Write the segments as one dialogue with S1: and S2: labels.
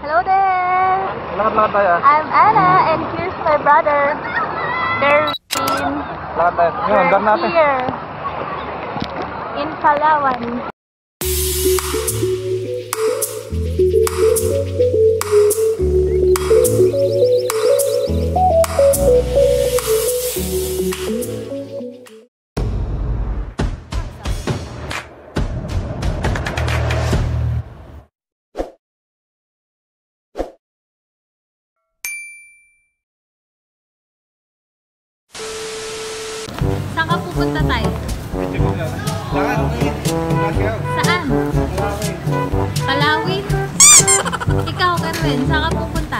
S1: Hello there!
S2: Lakad-lakad tayo ah.
S1: I'm Anna and here's my brother, Darwin.
S2: Lakad tayo. Yun,
S1: We're
S2: natin.
S1: here in Palawan. Pupunta tayo? Saan? Palawi? Ikaw, Carmen, saan ka pupunta?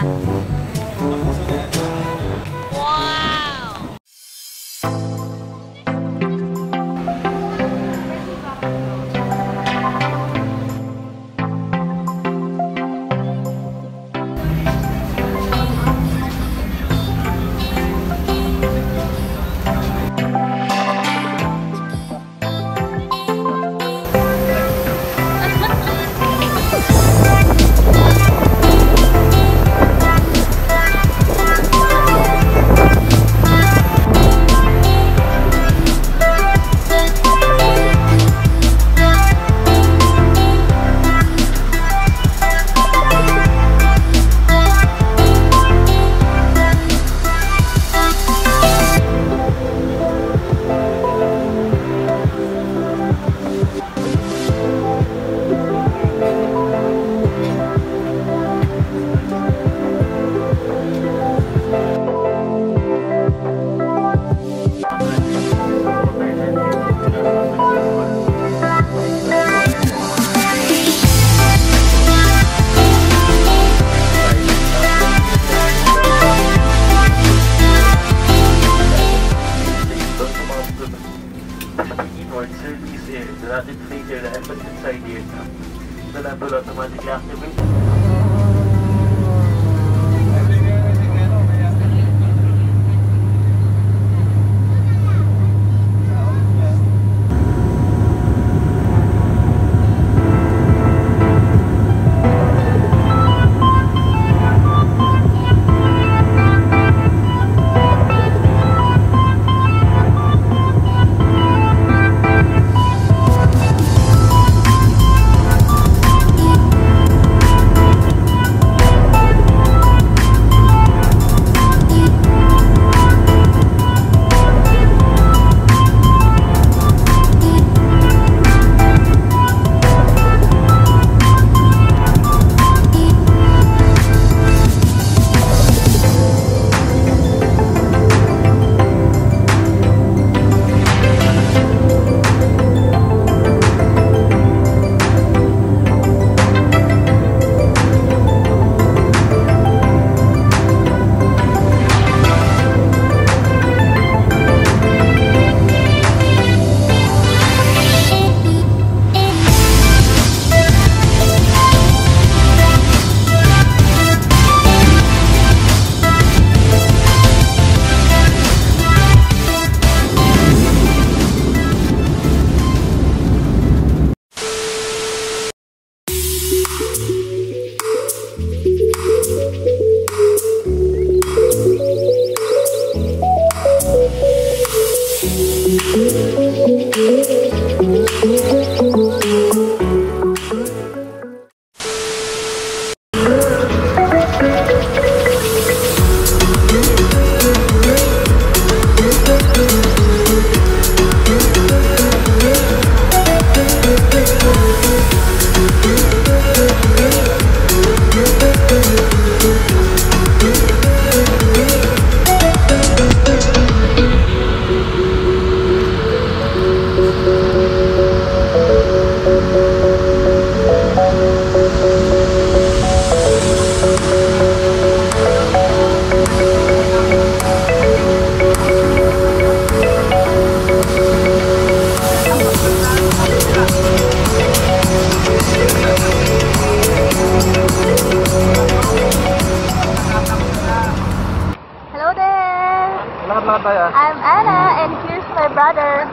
S2: lahat tayo.
S1: I'm Anna and here's my brother,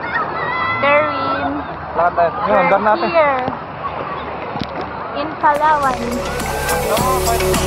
S1: Darwin.
S2: Lahat tayo. Yun,
S1: here in Palawan.
S2: Oh, my
S1: God.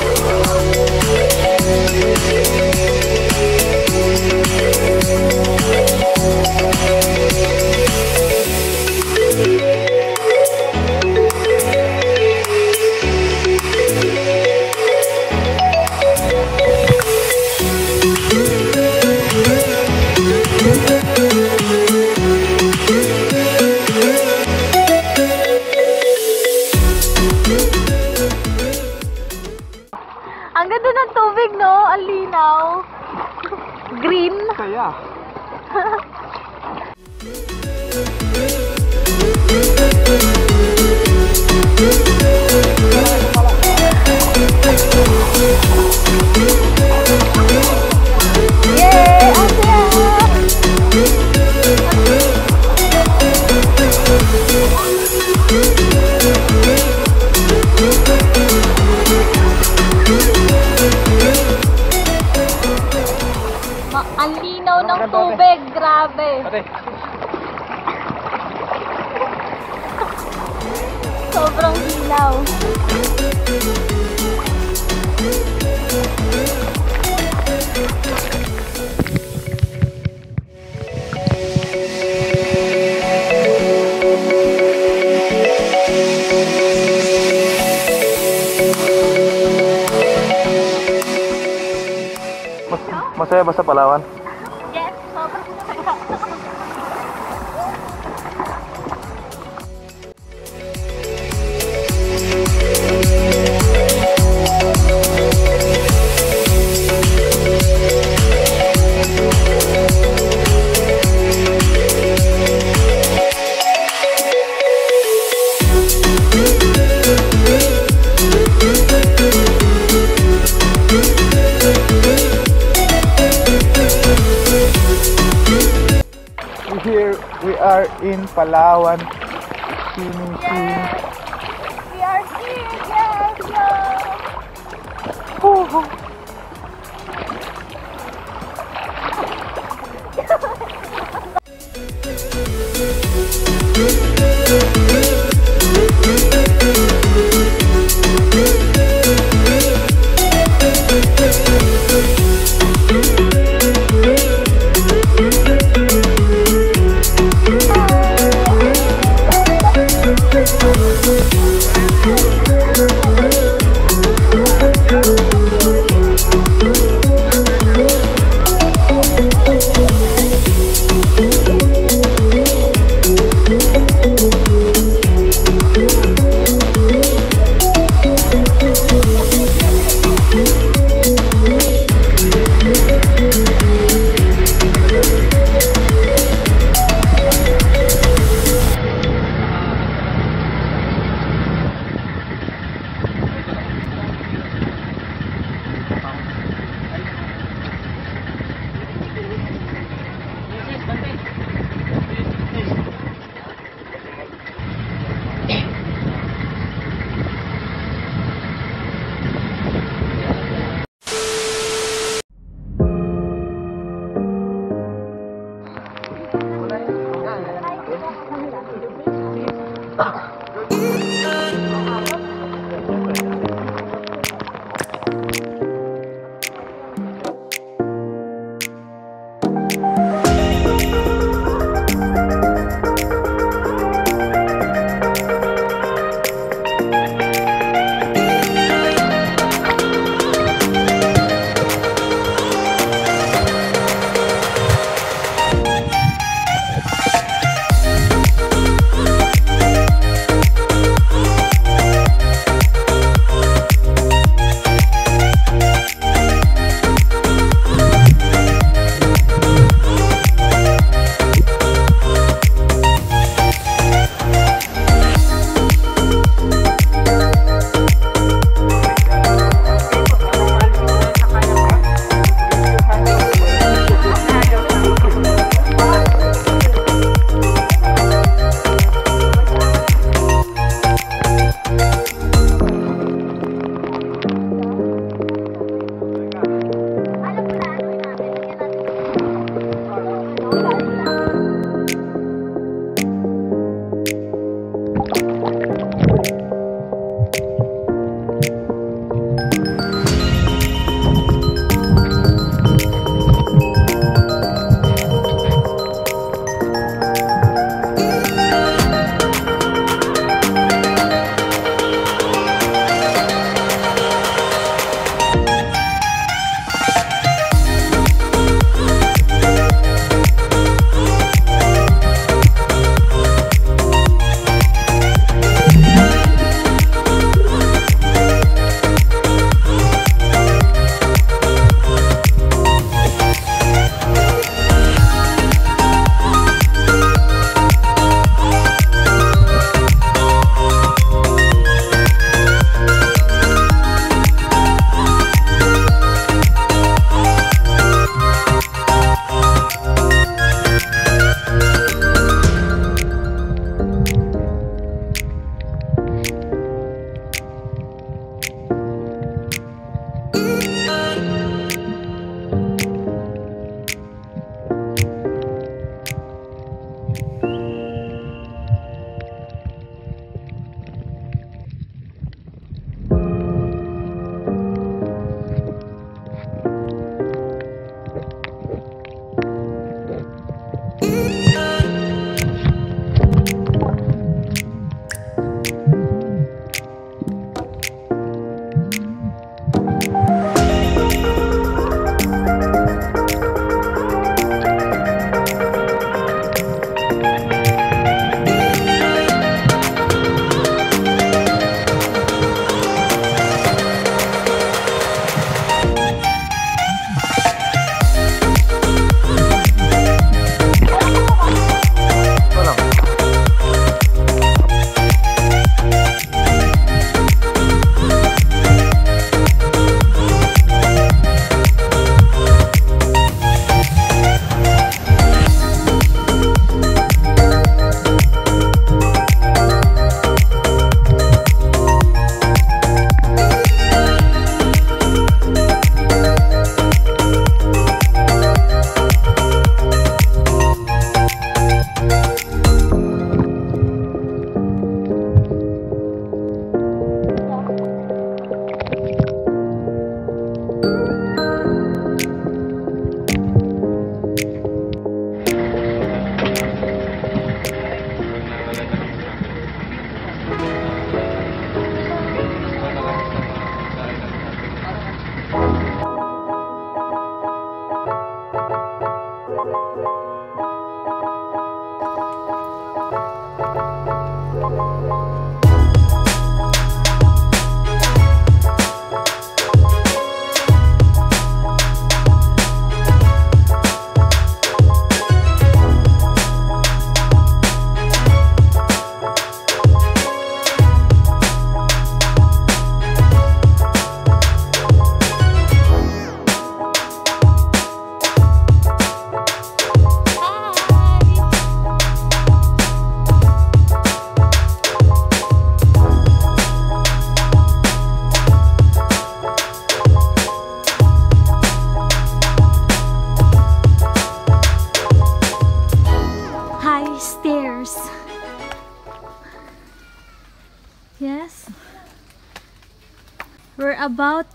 S1: Grabe.
S2: Pare.
S1: Sobrang ilaw.
S2: Mas masaya ba sa Palawan? 走。Palawan,
S1: Sining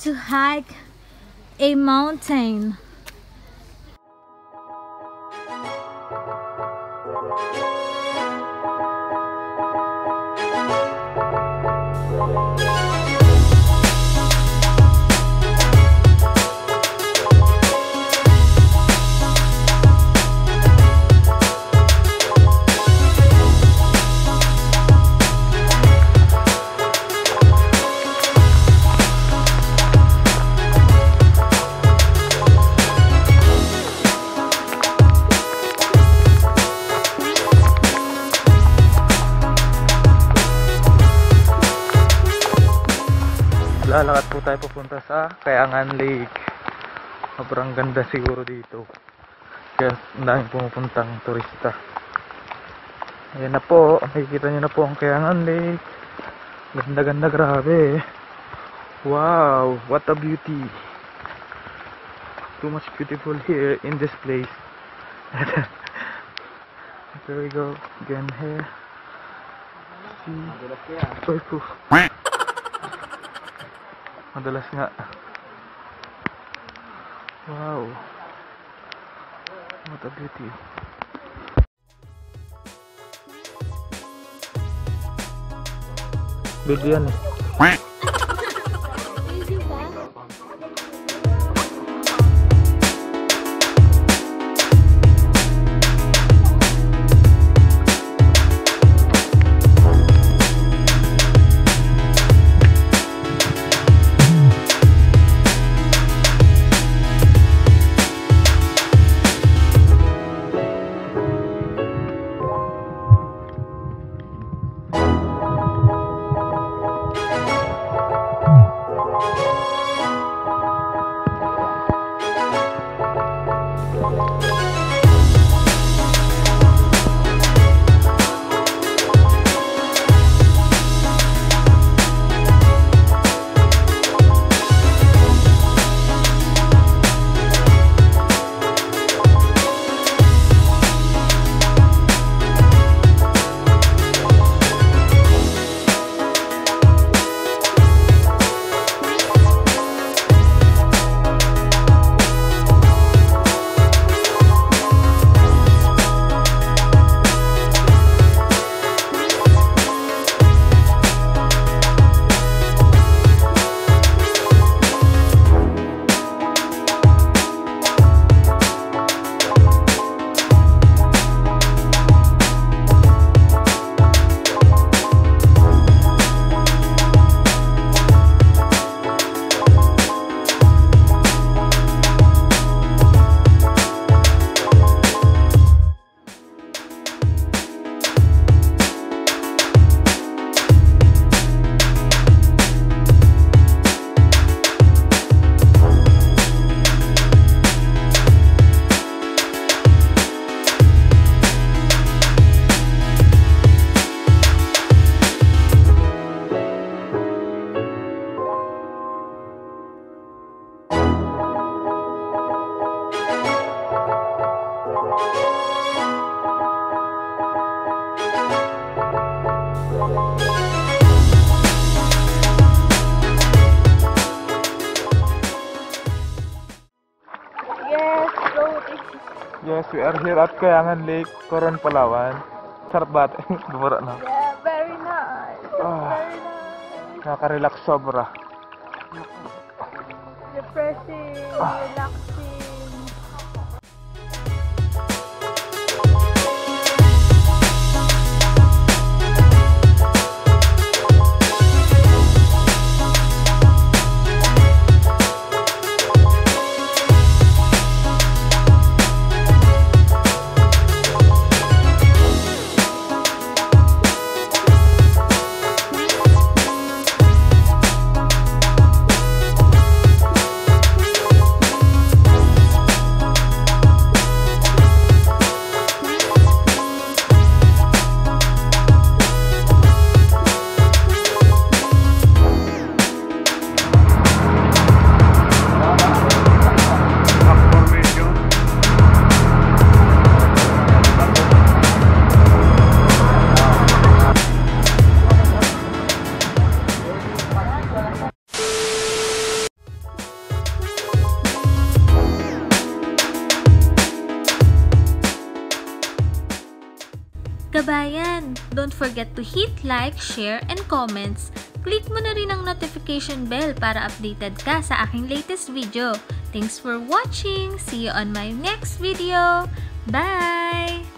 S1: to hike a mountain.
S2: Lalakad po tayo papunta sa Kayangan Lake. Sobrang ganda siguro dito. Kaya ang daming pumupuntang turista. Ayan na po. Makikita nyo na po ang Kayangan Lake. Ganda ganda grabe. Wow, what a beauty. Too much beautiful here in this place. there we go. Again here. See. Oy po. Madalas nga. Wow. What a beauty.
S1: Yes,
S2: we are here at Kayangan Lake, Coron, Palawan. Sarap ba? Dumura na.
S1: yeah, very nice.
S2: Ah.
S1: Very nice.
S2: Nakaka-relax sobra.
S1: Refreshing, relaxing.
S3: Forget to hit like, share, and comments. Click mo na rin ang notification bell para updated ka sa aking latest video. Thanks for watching! See you on my next video! Bye!